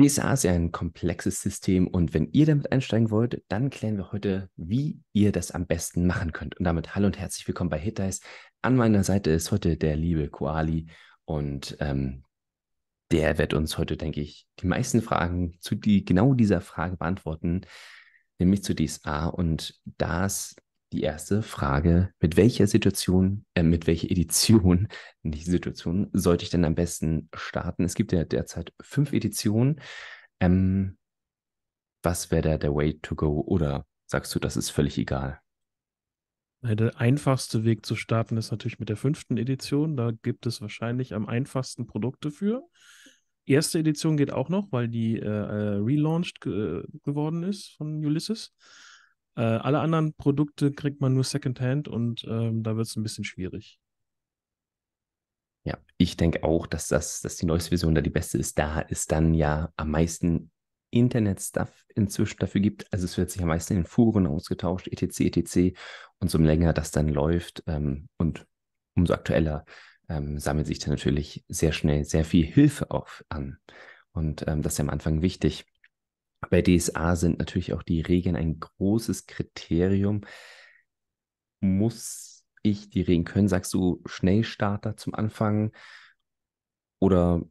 DSA ist ja ein komplexes System und wenn ihr damit einsteigen wollt, dann klären wir heute, wie ihr das am besten machen könnt. Und damit hallo und herzlich willkommen bei Hitdice. An meiner Seite ist heute der liebe Koali und ähm, der wird uns heute, denke ich, die meisten Fragen zu die, genau dieser Frage beantworten, nämlich zu DSA. Und das die erste Frage, mit welcher Situation, äh, mit welcher Edition, nicht Situation, sollte ich denn am besten starten? Es gibt ja derzeit fünf Editionen. Ähm, was wäre da der Way to go? Oder sagst du, das ist völlig egal? Der einfachste Weg zu starten ist natürlich mit der fünften Edition. Da gibt es wahrscheinlich am einfachsten Produkte für. Erste Edition geht auch noch, weil die äh, äh relaunched ge geworden ist von Ulysses. Äh, alle anderen Produkte kriegt man nur Secondhand und ähm, da wird es ein bisschen schwierig. Ja, ich denke auch, dass das, dass die neueste Version da die beste ist. Da es dann ja am meisten Internet-Stuff inzwischen dafür gibt. Also es wird sich am meisten in Foren ausgetauscht, etc., etc. Und so länger das dann läuft ähm, und umso aktueller ähm, sammelt sich dann natürlich sehr schnell sehr viel Hilfe auch an. Und ähm, das ist ja am Anfang wichtig. Bei DSA sind natürlich auch die Regeln ein großes Kriterium. Muss ich die Regeln können? Sagst du Schnellstarter zum Anfang? Oder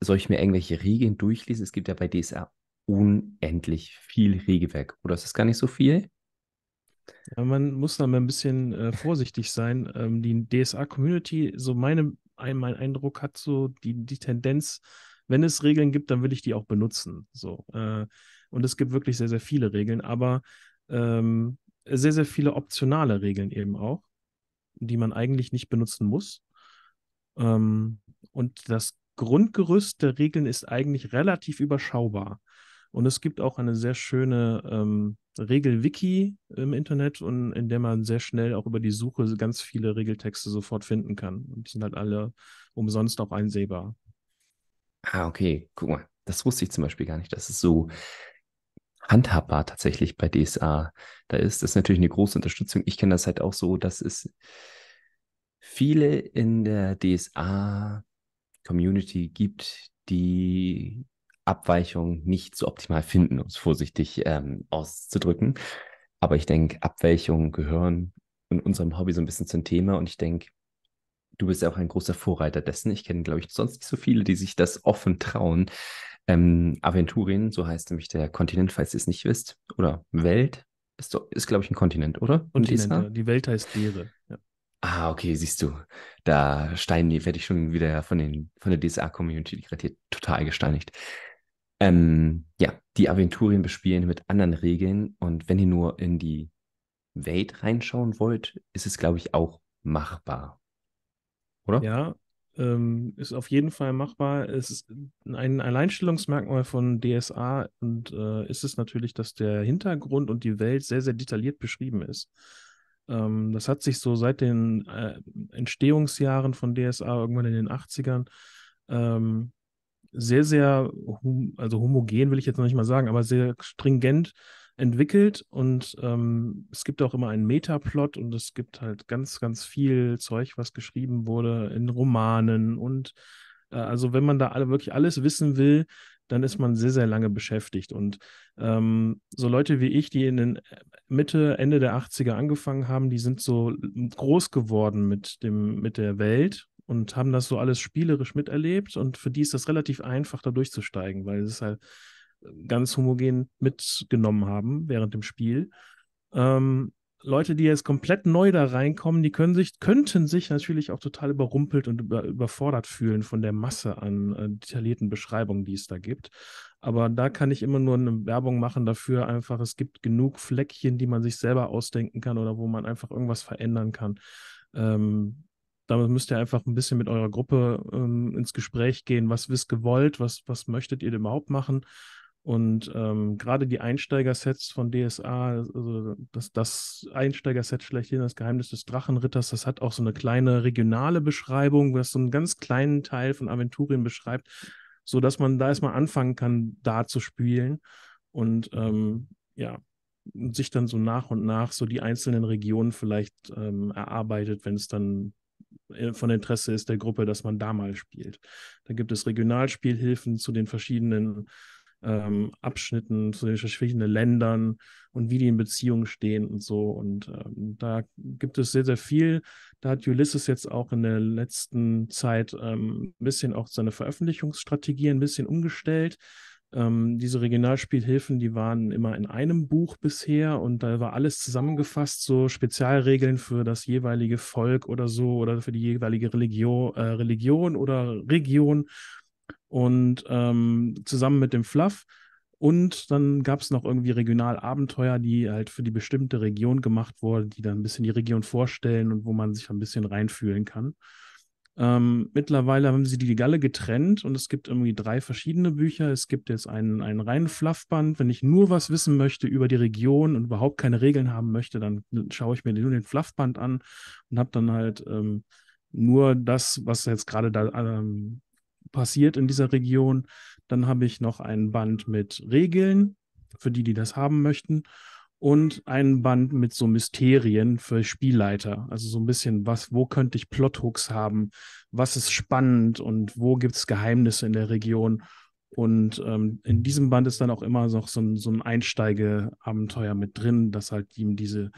soll ich mir irgendwelche Regeln durchlesen? Es gibt ja bei DSA unendlich viel Regelwerk. Oder ist das gar nicht so viel? Ja, man muss da mal ein bisschen äh, vorsichtig sein. Ähm, die DSA-Community, so meine, mein Eindruck hat so die, die Tendenz, wenn es Regeln gibt, dann will ich die auch benutzen. So. Äh, und es gibt wirklich sehr, sehr viele Regeln, aber ähm, sehr, sehr viele optionale Regeln eben auch, die man eigentlich nicht benutzen muss. Ähm, und das Grundgerüst der Regeln ist eigentlich relativ überschaubar. Und es gibt auch eine sehr schöne ähm, Regel-Wiki im Internet und in der man sehr schnell auch über die Suche ganz viele Regeltexte sofort finden kann. Und die sind halt alle umsonst auch einsehbar. Ah, okay. Guck mal, das wusste ich zum Beispiel gar nicht, dass es so handhabbar tatsächlich bei DSA da ist. Das ist natürlich eine große Unterstützung. Ich kenne das halt auch so, dass es viele in der DSA-Community gibt, die Abweichungen nicht so optimal finden, um es vorsichtig ähm, auszudrücken. Aber ich denke, Abweichungen gehören in unserem Hobby so ein bisschen zum Thema und ich denke, du bist ja auch ein großer Vorreiter dessen. Ich kenne, glaube ich, sonst nicht so viele, die sich das offen trauen. Ähm, Aventurien, so heißt nämlich der Kontinent, falls ihr es nicht wisst. Oder Welt, ist, ist glaube ich, ein Kontinent, oder? Kontinent, ja. Die Welt heißt Leere. Ja. Ah, okay, siehst du. Da Stein, werde ich schon wieder von, den, von der DSA-Community gerade total gesteinigt. Ähm, ja, die Aventurien bespielen mit anderen Regeln und wenn ihr nur in die Welt reinschauen wollt, ist es, glaube ich, auch machbar oder? Ja, ähm, ist auf jeden Fall machbar. Es ist ein Alleinstellungsmerkmal von DSA und äh, ist es natürlich, dass der Hintergrund und die Welt sehr, sehr detailliert beschrieben ist. Ähm, das hat sich so seit den äh, Entstehungsjahren von DSA irgendwann in den 80ern ähm, sehr, sehr, hum also homogen will ich jetzt noch nicht mal sagen, aber sehr stringent entwickelt und ähm, es gibt auch immer einen Metaplot und es gibt halt ganz, ganz viel Zeug, was geschrieben wurde in Romanen und äh, also wenn man da alle wirklich alles wissen will, dann ist man sehr, sehr lange beschäftigt. Und ähm, so Leute wie ich, die in den äh, Mitte, Ende der 80er angefangen haben, die sind so groß geworden mit dem, mit der Welt und haben das so alles spielerisch miterlebt. Und für die ist das relativ einfach, da durchzusteigen, weil es ist halt ganz homogen mitgenommen haben während dem Spiel. Ähm, Leute, die jetzt komplett neu da reinkommen, die können sich, könnten sich natürlich auch total überrumpelt und über, überfordert fühlen von der Masse an äh, detaillierten Beschreibungen, die es da gibt. Aber da kann ich immer nur eine Werbung machen dafür, einfach, es gibt genug Fleckchen, die man sich selber ausdenken kann oder wo man einfach irgendwas verändern kann. Ähm, damit müsst ihr einfach ein bisschen mit eurer Gruppe ähm, ins Gespräch gehen. Was wisst gewollt? Was, was möchtet ihr überhaupt machen? Und ähm, gerade die Einsteigersets von DSA, also das, das Einsteigerset schlechthin, das Geheimnis des Drachenritters, das hat auch so eine kleine regionale Beschreibung, das so einen ganz kleinen Teil von Aventurien beschreibt, sodass man da erstmal anfangen kann, da zu spielen und ähm, ja, sich dann so nach und nach so die einzelnen Regionen vielleicht ähm, erarbeitet, wenn es dann äh, von Interesse ist der Gruppe, dass man da mal spielt. Da gibt es Regionalspielhilfen zu den verschiedenen ähm, Abschnitten zu den verschiedenen Ländern und wie die in Beziehungen stehen und so. Und ähm, da gibt es sehr, sehr viel. Da hat Ulysses jetzt auch in der letzten Zeit ähm, ein bisschen auch seine Veröffentlichungsstrategie ein bisschen umgestellt. Ähm, diese Regionalspielhilfen, die waren immer in einem Buch bisher und da war alles zusammengefasst, so Spezialregeln für das jeweilige Volk oder so oder für die jeweilige Religion, äh, Religion oder Region und ähm, zusammen mit dem Fluff. Und dann gab es noch irgendwie Regionalabenteuer, die halt für die bestimmte Region gemacht wurden, die dann ein bisschen die Region vorstellen und wo man sich ein bisschen reinfühlen kann. Ähm, mittlerweile haben sie die Galle getrennt und es gibt irgendwie drei verschiedene Bücher. Es gibt jetzt einen, einen reinen Fluffband. Wenn ich nur was wissen möchte über die Region und überhaupt keine Regeln haben möchte, dann schaue ich mir nur den Fluffband an und habe dann halt ähm, nur das, was jetzt gerade da ähm, passiert in dieser Region. Dann habe ich noch ein Band mit Regeln, für die, die das haben möchten und ein Band mit so Mysterien für Spielleiter. Also so ein bisschen, was, wo könnte ich Plothooks haben, was ist spannend und wo gibt es Geheimnisse in der Region. Und ähm, in diesem Band ist dann auch immer noch so ein, so ein Einsteigeabenteuer mit drin, das halt ihm diese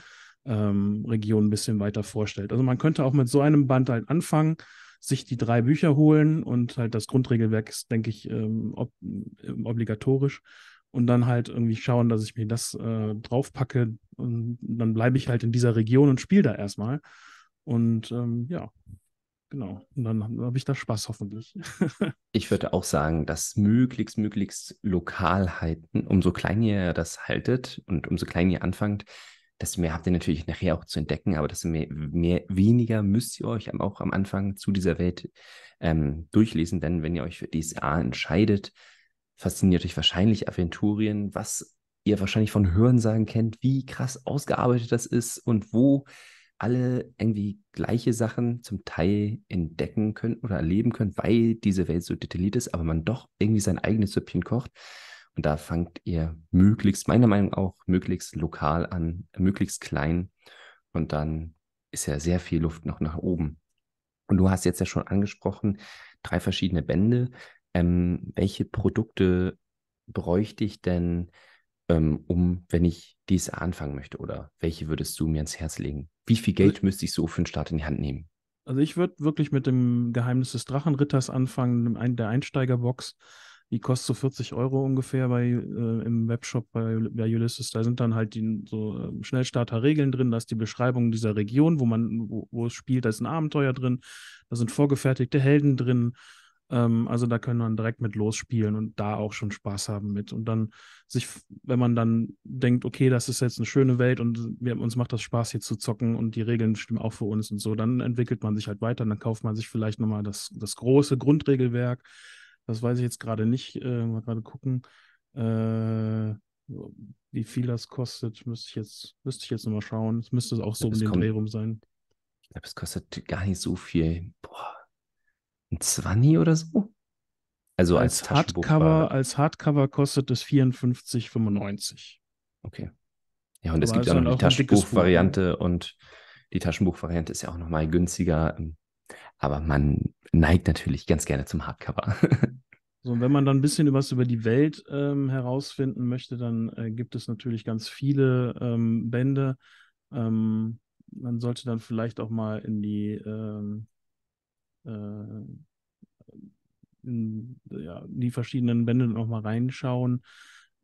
ähm, Region ein bisschen weiter vorstellt. Also man könnte auch mit so einem Band halt anfangen, sich die drei Bücher holen und halt das Grundregelwerk ist, denke ich, ähm, ob, ähm, obligatorisch und dann halt irgendwie schauen, dass ich mir das äh, draufpacke und dann bleibe ich halt in dieser Region und spiele da erstmal. Und ähm, ja, genau. Und dann habe ich da Spaß hoffentlich. ich würde auch sagen, dass möglichst, möglichst lokal halten, umso kleiner ihr das haltet und umso kleiner ihr anfangt, desto mehr habt ihr natürlich nachher auch zu entdecken, aber desto mehr, mehr weniger müsst ihr euch auch am Anfang zu dieser Welt ähm, durchlesen, denn wenn ihr euch für DSA entscheidet, fasziniert euch wahrscheinlich Aventurien, was ihr wahrscheinlich von Hörensagen kennt, wie krass ausgearbeitet das ist und wo alle irgendwie gleiche Sachen zum Teil entdecken können oder erleben können, weil diese Welt so detailliert ist, aber man doch irgendwie sein eigenes Süppchen kocht. Und da fangt ihr möglichst, meiner Meinung nach auch, möglichst lokal an, möglichst klein. Und dann ist ja sehr viel Luft noch nach oben. Und du hast jetzt ja schon angesprochen, drei verschiedene Bände ähm, welche Produkte bräuchte ich denn, ähm, um, wenn ich dies anfangen möchte? Oder welche würdest du mir ans Herz legen? Wie viel Geld also, müsste ich so für den Start in die Hand nehmen? Also ich würde wirklich mit dem Geheimnis des Drachenritters anfangen, der Einsteigerbox. Die kostet so 40 Euro ungefähr bei, äh, im Webshop bei, bei Ulysses. Da sind dann halt die so äh, Schnellstarter-Regeln drin, da ist die Beschreibung dieser Region, wo man, wo, wo es spielt, da ist ein Abenteuer drin, da sind vorgefertigte Helden drin, ähm, also da können man direkt mit losspielen und da auch schon Spaß haben mit. Und dann sich, wenn man dann denkt, okay, das ist jetzt eine schöne Welt und wir, uns macht das Spaß hier zu zocken und die Regeln stimmen auch für uns und so, dann entwickelt man sich halt weiter. Dann kauft man sich vielleicht nochmal das, das große Grundregelwerk. Das weiß ich jetzt gerade nicht. Äh, mal gerade gucken. Äh, wie viel das kostet, müsste ich jetzt, müsste ich jetzt nochmal schauen. Es müsste auch so um den Dreh rum sein. Ich glaube, es kostet gar nicht so viel. Boah, ein 20 oder so? Also als, als Hardcover, als Hardcover kostet es 54,95. Okay. Ja, und Aber es gibt ja auch noch die Taschenbuchvariante und die Taschenbuchvariante ist ja auch nochmal günstiger. Aber man neigt natürlich ganz gerne zum Hardcover. So, und wenn man dann ein bisschen was über die Welt ähm, herausfinden möchte, dann äh, gibt es natürlich ganz viele ähm, Bände. Ähm, man sollte dann vielleicht auch mal in die ähm, äh, in, ja, die verschiedenen Bände nochmal reinschauen.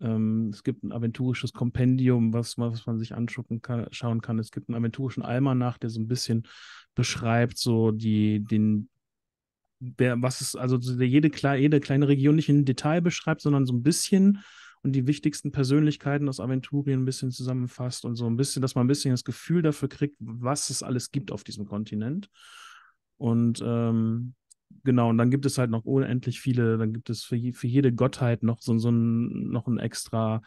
Ähm, es gibt ein aventurisches Kompendium, was, was man sich anschauen kann, schauen kann. Es gibt einen aventurischen Almanach, der so ein bisschen beschreibt, so die, den, wer, was ist, also jede, jede kleine Region nicht in Detail beschreibt, sondern so ein bisschen und die wichtigsten Persönlichkeiten aus Aventurien ein bisschen zusammenfasst und so ein bisschen, dass man ein bisschen das Gefühl dafür kriegt, was es alles gibt auf diesem Kontinent. Und ähm, genau, und dann gibt es halt noch unendlich viele, dann gibt es für, für jede Gottheit noch so, so ein, noch ein extra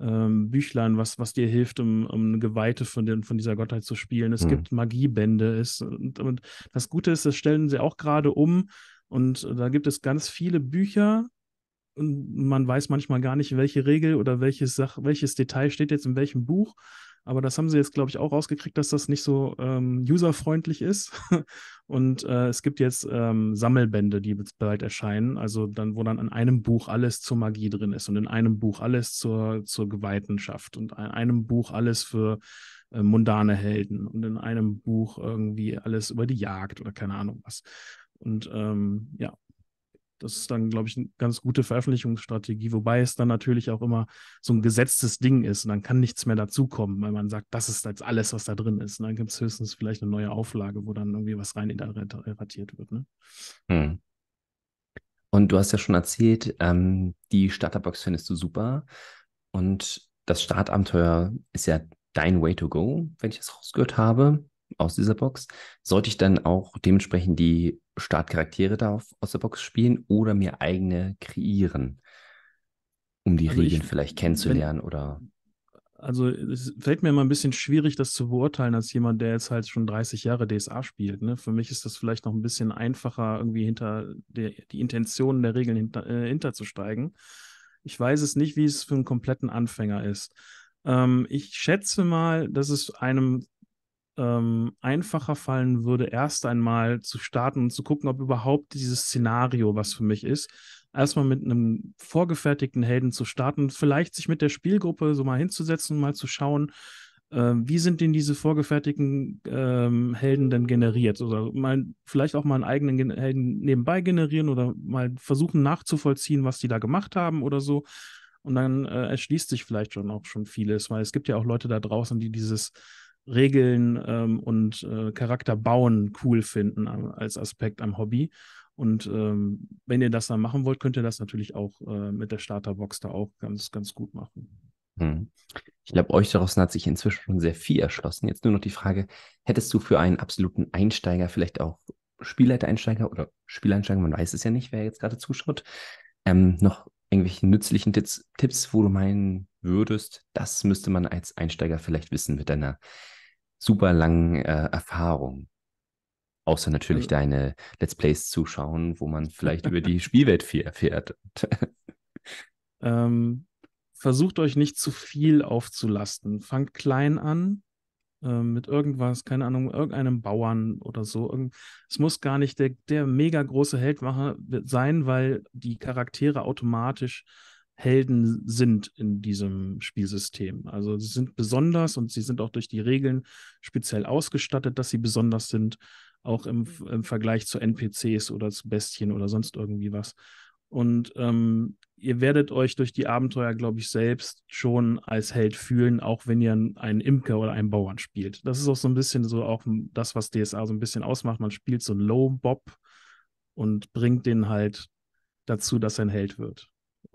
ähm, Büchlein, was, was dir hilft, um, um eine Geweihte von, den, von dieser Gottheit zu spielen. Es hm. gibt Magiebände. Es, und, und das Gute ist, das stellen sie auch gerade um. Und da gibt es ganz viele Bücher, und man weiß manchmal gar nicht, welche Regel oder welches, Sach welches Detail steht jetzt in welchem Buch. Aber das haben sie jetzt, glaube ich, auch rausgekriegt, dass das nicht so ähm, userfreundlich ist. Und äh, es gibt jetzt ähm, Sammelbände, die bald erscheinen. Also dann, wo dann in einem Buch alles zur Magie drin ist und in einem Buch alles zur, zur Geweihtenschaft und in einem Buch alles für äh, mundane Helden und in einem Buch irgendwie alles über die Jagd oder keine Ahnung was. Und ähm, ja, das ist dann, glaube ich, eine ganz gute Veröffentlichungsstrategie, wobei es dann natürlich auch immer so ein gesetztes Ding ist und dann kann nichts mehr dazukommen, weil man sagt, das ist jetzt alles, was da drin ist. Und dann gibt es höchstens vielleicht eine neue Auflage, wo dann irgendwie was rein interpretiert wird. Ne? Hm. Und du hast ja schon erzählt, ähm, die Starterbox findest du super. Und das Startabenteuer ist ja dein Way to go, wenn ich das rausgehört habe aus dieser Box. Sollte ich dann auch dementsprechend die Startcharaktere da aus der Box spielen oder mir eigene kreieren, um die also Regeln ich, vielleicht kennenzulernen wenn, oder. Also es fällt mir immer ein bisschen schwierig, das zu beurteilen als jemand, der jetzt halt schon 30 Jahre DSA spielt. Ne? Für mich ist das vielleicht noch ein bisschen einfacher, irgendwie hinter der, die Intentionen der Regeln hinter, äh, hinterzusteigen. Ich weiß es nicht, wie es für einen kompletten Anfänger ist. Ähm, ich schätze mal, dass es einem ähm, einfacher fallen würde, erst einmal zu starten und zu gucken, ob überhaupt dieses Szenario was für mich ist. Erstmal mit einem vorgefertigten Helden zu starten, vielleicht sich mit der Spielgruppe so mal hinzusetzen und mal zu schauen, äh, wie sind denn diese vorgefertigten ähm, Helden denn generiert? Oder mal vielleicht auch mal einen eigenen Gen Helden nebenbei generieren oder mal versuchen nachzuvollziehen, was die da gemacht haben oder so. Und dann äh, erschließt sich vielleicht schon auch schon vieles, weil es gibt ja auch Leute da draußen, die dieses Regeln ähm, und äh, Charakter bauen cool finden äh, als Aspekt am Hobby. Und ähm, wenn ihr das dann machen wollt, könnt ihr das natürlich auch äh, mit der Starterbox da auch ganz, ganz gut machen. Hm. Ich glaube, euch draußen hat sich inzwischen schon sehr viel erschlossen. Jetzt nur noch die Frage, hättest du für einen absoluten Einsteiger vielleicht auch Spielleiter-Einsteiger oder Spieleinsteiger, man weiß es ja nicht, wer jetzt gerade zuschaut, ähm, noch irgendwelche nützlichen Tipps, wo du meinen würdest, das müsste man als Einsteiger vielleicht wissen mit deiner super langen äh, Erfahrung. Außer natürlich also, deine Let's Plays zuschauen, wo man vielleicht über die Spielwelt viel erfährt. ähm, versucht euch nicht zu viel aufzulasten. Fangt klein an, äh, mit irgendwas, keine Ahnung, irgendeinem Bauern oder so. Irgend es muss gar nicht der, der mega große Held sein, weil die Charaktere automatisch Helden sind in diesem Spielsystem. Also sie sind besonders und sie sind auch durch die Regeln speziell ausgestattet, dass sie besonders sind, auch im, im Vergleich zu NPCs oder zu Bestien oder sonst irgendwie was. Und ähm, ihr werdet euch durch die Abenteuer, glaube ich, selbst schon als Held fühlen, auch wenn ihr einen Imker oder einen Bauern spielt. Das ist auch so ein bisschen so auch das, was DSA so ein bisschen ausmacht. Man spielt so Low-Bob und bringt den halt dazu, dass er ein Held wird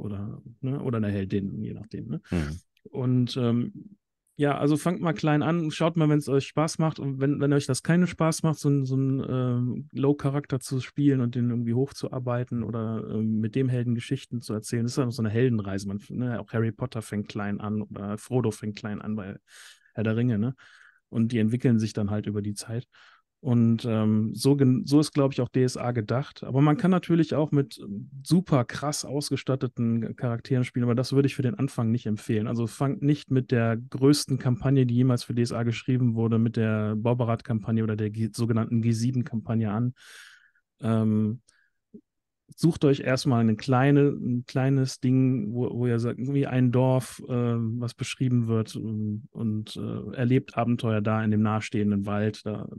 oder, ne, oder eine Heldin, je nachdem. Ne? Mhm. Und ähm, ja, also fangt mal klein an, schaut mal, wenn es euch Spaß macht und wenn, wenn euch das keinen Spaß macht, so, so einen ähm, Low-Charakter zu spielen und den irgendwie hochzuarbeiten oder ähm, mit dem Helden Geschichten zu erzählen, das ist einfach so eine Heldenreise. Man, ne, auch Harry Potter fängt klein an oder Frodo fängt klein an bei Herr der Ringe, ne? Und die entwickeln sich dann halt über die Zeit. Und ähm, so, so ist, glaube ich, auch DSA gedacht. Aber man kann natürlich auch mit ähm, super krass ausgestatteten Charakteren spielen, aber das würde ich für den Anfang nicht empfehlen. Also fangt nicht mit der größten Kampagne, die jemals für DSA geschrieben wurde, mit der Borberat-Kampagne oder der G sogenannten G7-Kampagne an. Ähm, sucht euch erstmal eine kleine, ein kleines Ding, wo, wo ihr sagt, wie ein Dorf, äh, was beschrieben wird und, und äh, erlebt Abenteuer da in dem nahestehenden Wald. Da,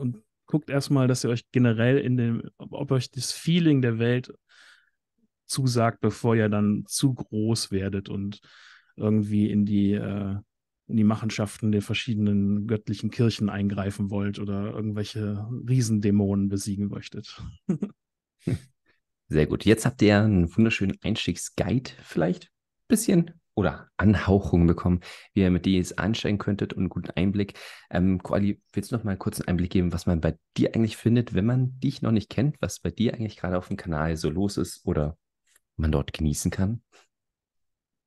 und guckt erstmal, dass ihr euch generell in dem, ob euch das Feeling der Welt zusagt, bevor ihr dann zu groß werdet und irgendwie in die, äh, in die Machenschaften der verschiedenen göttlichen Kirchen eingreifen wollt oder irgendwelche Riesendämonen besiegen möchtet. Sehr gut. Jetzt habt ihr einen wunderschönen Einstiegsguide vielleicht. Bisschen oder Anhauchungen bekommen, wie ihr mit DS einsteigen könntet und einen guten Einblick. Ähm, Koali, willst du noch mal einen Einblick geben, was man bei dir eigentlich findet, wenn man dich noch nicht kennt, was bei dir eigentlich gerade auf dem Kanal so los ist oder man dort genießen kann?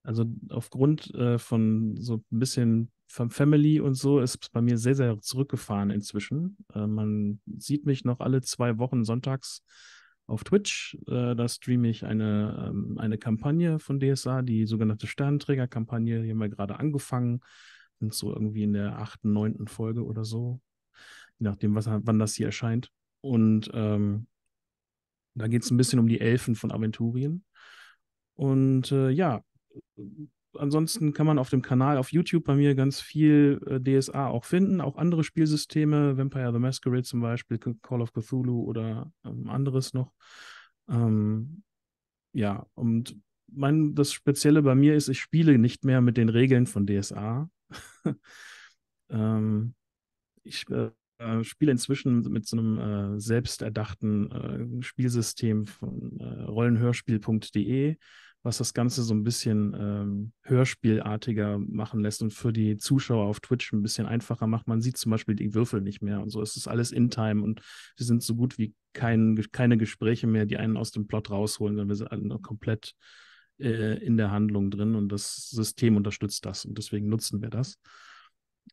Also aufgrund äh, von so ein bisschen Family und so ist es bei mir sehr, sehr zurückgefahren inzwischen. Äh, man sieht mich noch alle zwei Wochen sonntags auf Twitch. Äh, da streame ich eine, ähm, eine Kampagne von DSA, die sogenannte Sternenträger-Kampagne. Die haben wir gerade angefangen. sind so irgendwie in der achten, neunten Folge oder so. Je nachdem, was, wann das hier erscheint. Und ähm, da geht es ein bisschen um die Elfen von Aventurien. Und äh, ja, ansonsten kann man auf dem Kanal auf YouTube bei mir ganz viel äh, DSA auch finden, auch andere Spielsysteme, Vampire the Masquerade zum Beispiel, Call of Cthulhu oder ähm, anderes noch. Ähm, ja, und mein, das Spezielle bei mir ist, ich spiele nicht mehr mit den Regeln von DSA. ähm, ich äh, spiele inzwischen mit so einem äh, selbsterdachten äh, Spielsystem von äh, rollenhörspiel.de, was das Ganze so ein bisschen ähm, hörspielartiger machen lässt und für die Zuschauer auf Twitch ein bisschen einfacher macht. Man sieht zum Beispiel die Würfel nicht mehr und so. Es ist alles in Time und wir sind so gut wie kein, keine Gespräche mehr, die einen aus dem Plot rausholen, sondern wir sind alle noch komplett äh, in der Handlung drin und das System unterstützt das und deswegen nutzen wir das.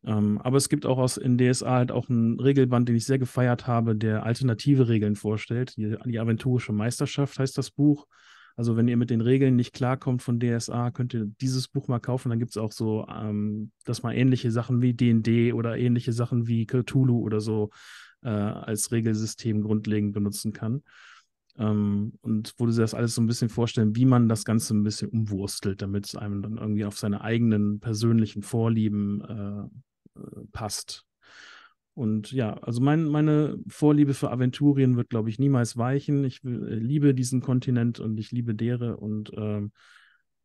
Ähm, aber es gibt auch aus in DSA halt auch einen Regelband, den ich sehr gefeiert habe, der alternative Regeln vorstellt. Die, die Aventurische Meisterschaft heißt das Buch. Also wenn ihr mit den Regeln nicht klarkommt von DSA, könnt ihr dieses Buch mal kaufen. Dann gibt es auch so, ähm, dass man ähnliche Sachen wie DD oder ähnliche Sachen wie Cthulhu oder so äh, als Regelsystem grundlegend benutzen kann. Ähm, und wo du dir das alles so ein bisschen vorstellen, wie man das Ganze ein bisschen umwurstelt, damit es einem dann irgendwie auf seine eigenen persönlichen Vorlieben äh, äh, passt. Und ja, also mein, meine Vorliebe für Aventurien wird, glaube ich, niemals weichen. Ich will, äh, liebe diesen Kontinent und ich liebe Dere und ähm,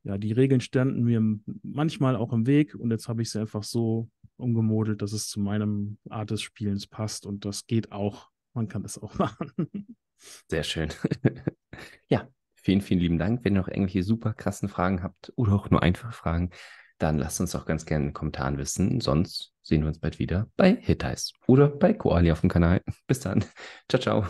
ja, die Regeln standen mir manchmal auch im Weg und jetzt habe ich sie einfach so umgemodelt, dass es zu meinem Art des Spielens passt und das geht auch. Man kann es auch machen. Sehr schön. ja, vielen, vielen lieben Dank. Wenn ihr noch irgendwelche super krassen Fragen habt oder auch nur einfache Fragen, dann lasst uns auch ganz gerne in den Kommentaren wissen. Sonst sehen wir uns bald wieder bei Hittice oder bei Koali auf dem Kanal. Bis dann. Ciao, ciao.